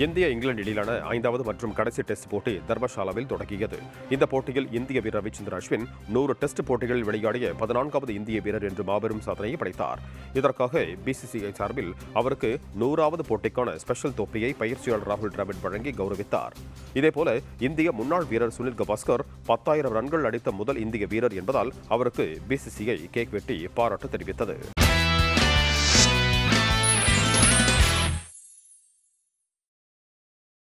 இந்திய இங்கிலாந்து இடையிலான ஐந்தாவது மற்றும் கடைசி டெஸ்ட் போட்டி தர்மசாலாவில் தொடங்கியது. இந்த போட்டியில் இந்திய வீரர் ரவிச்சந்திர அஸ்வின் நூறு டெஸ்ட் போட்டிகளில் விளையாடிய பதினான்காவது இந்திய வீரர் என்று மாபெரும் சாதனையை படைத்தார். இதற்காக பிசிசிஐ சார்பில் அவருக்கு நூறாவது போட்டிக்கான ஸ்பெஷல் தொப்பியை பயிற்சியாளர் ராகுல் டிராவிட் வழங்கி கௌரவித்தார். இதேபோல இந்திய முன்னாள் வீரர் சுனில் கவாஸ்கர் பத்தாயிரம் ரன்கள் அடித்த முதல் இந்திய வீரர் என்பதால் அவருக்கு பிசிசிஐ கேக் வெட்டி பாராட்டு தெரிவித்தது.